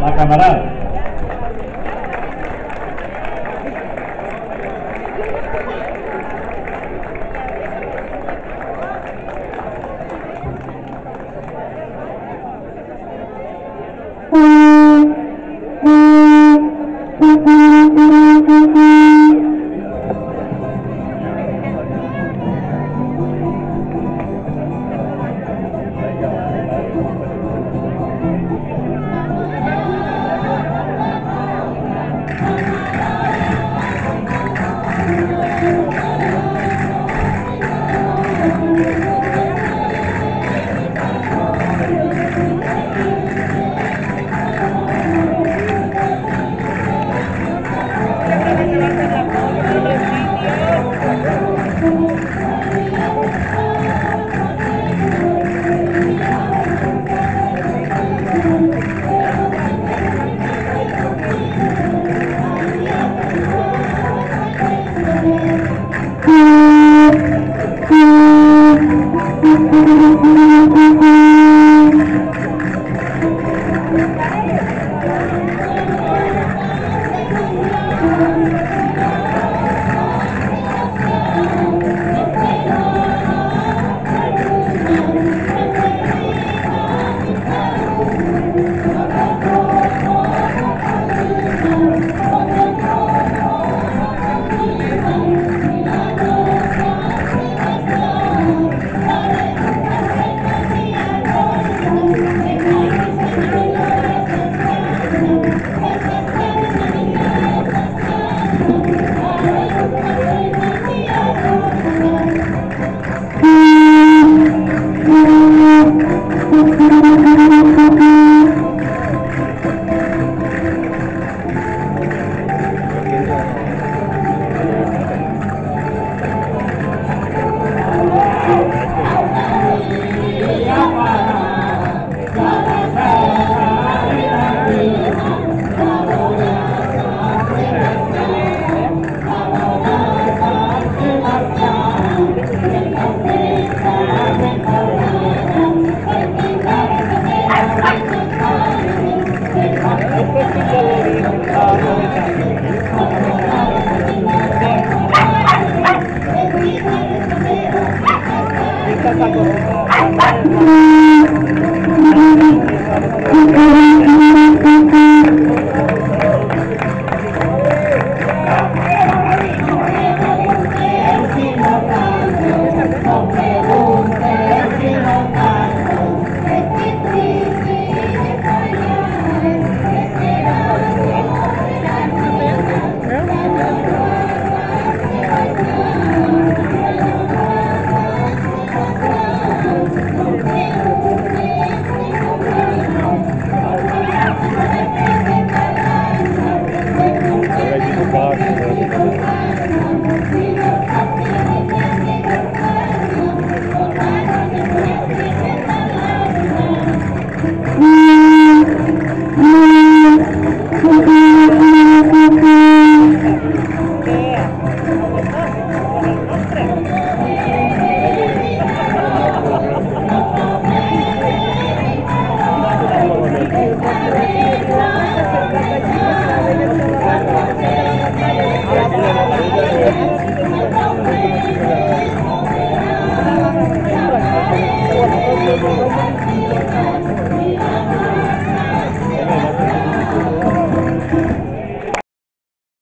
la camarada. Thank you.